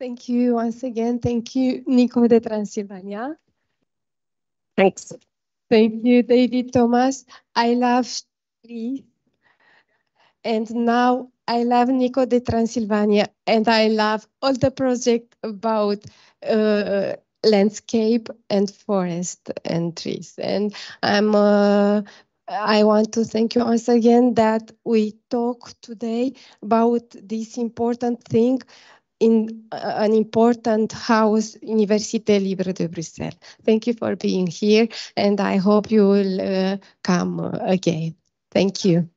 Thank you once again. Thank you, Nico de Transilvania. Thanks. Thank you, David Thomas. I love trees. And now I love Nico de Transilvania and I love all the project about uh, landscape and forest and trees. And I'm uh, I want to thank you once again that we talk today about this important thing in an important house, Université Libre de Bruxelles. Thank you for being here, and I hope you will uh, come again. Thank you.